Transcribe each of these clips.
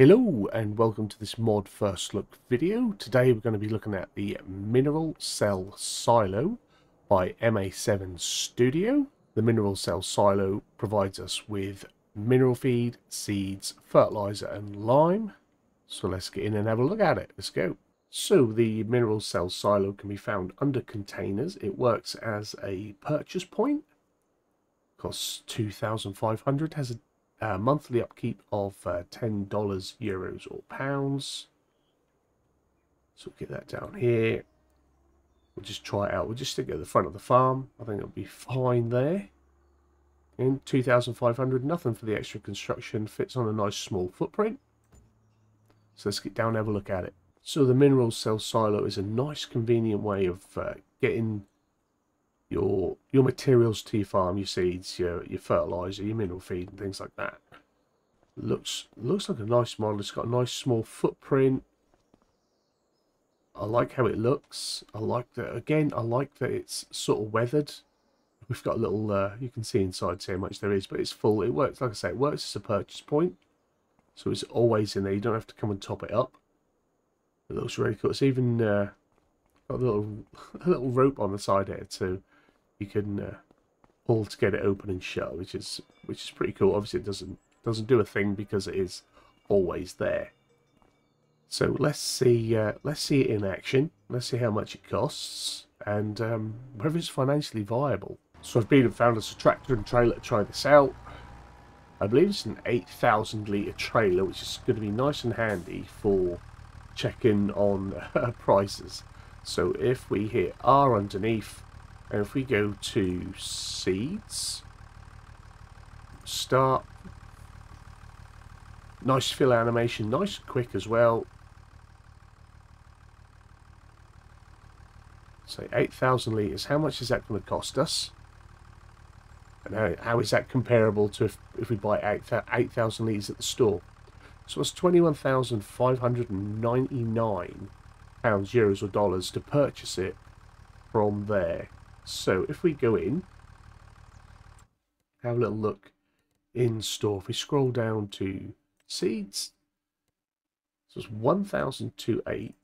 Hello and welcome to this mod first look video. Today we're going to be looking at the Mineral Cell Silo by MA7 Studio. The Mineral Cell Silo provides us with mineral feed, seeds, fertilizer and lime. So let's get in and have a look at it. Let's go. So the Mineral Cell Silo can be found under containers. It works as a purchase point. Costs 2,500, has a uh, monthly upkeep of uh, $10 euros or pounds. So we'll get that down here. We'll just try it out. We'll just stick it at the front of the farm. I think it'll be fine there. In 2500 nothing for the extra construction. Fits on a nice small footprint. So let's get down and have a look at it. So the mineral cell silo is a nice convenient way of uh, getting your your materials to your farm, your seeds, your your fertilizer, your mineral feed, and things like that. Looks looks like a nice model. It's got a nice small footprint. I like how it looks. I like that again. I like that it's sort of weathered. We've got a little. Uh, you can see inside see how much there is, but it's full. It works like I say. It works as a purchase point, so it's always in there. You don't have to come and top it up. It looks really cool. It's even uh, got a little a little rope on the side here too you can uh, pull to get it open and shut, which is which is pretty cool. Obviously, it doesn't doesn't do a thing because it is always there. So let's see uh, let's see it in action. Let's see how much it costs and um, whether it's financially viable. So I've been and found a tractor and trailer to try this out. I believe it's an 8,000 litre trailer, which is going to be nice and handy for checking on prices. So if we hit R underneath, if we go to seeds, start, nice fill animation, nice and quick as well. Say 8,000 litres, how much is that going to cost us? And how, how is that comparable to if, if we buy 8,000 8, litres at the store? So it's 21,599 pounds, euros or dollars to purchase it from there. So if we go in, have a little look in store. If we scroll down to seeds, so it's 1,028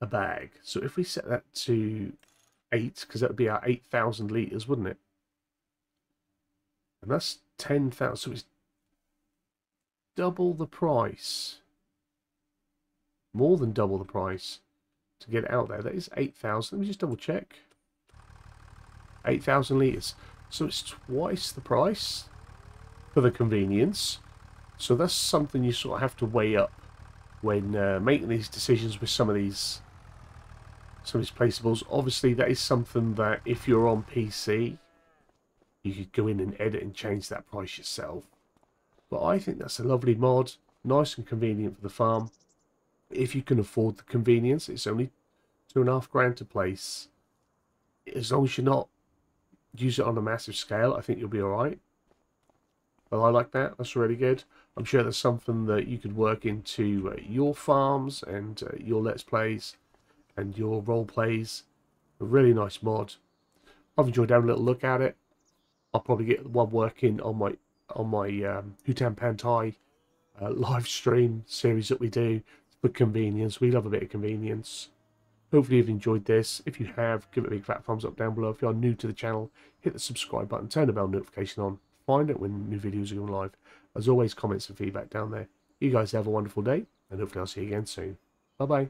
a bag. So if we set that to 8, because that would be our 8,000 litres, wouldn't it? And that's 10,000, so it's double the price. More than double the price to get out there. That is 8,000. Let me just double check. 8,000 litres. So it's twice the price for the convenience. So that's something you sort of have to weigh up when uh, making these decisions with some of these some of these placeables. Obviously, that is something that if you're on PC, you could go in and edit and change that price yourself. But I think that's a lovely mod, nice and convenient for the farm. If you can afford the convenience, it's only two and a half grand to place. As long as you're not use it on a massive scale, I think you'll be alright. Well, I like that. That's really good. I'm sure there's something that you could work into uh, your farms and uh, your Let's Plays and your role plays. A really nice mod. I've enjoyed having a little look at it. I'll probably get one working on my on my um, Hutan Pantai uh, live stream series that we do for convenience. We love a bit of convenience. Hopefully you've enjoyed this. If you have, give it a big fat thumbs up down below. If you are new to the channel, hit the subscribe button, turn the bell notification on, find out when new videos are going live. As always, comments and feedback down there. You guys have a wonderful day, and hopefully I'll see you again soon. Bye-bye.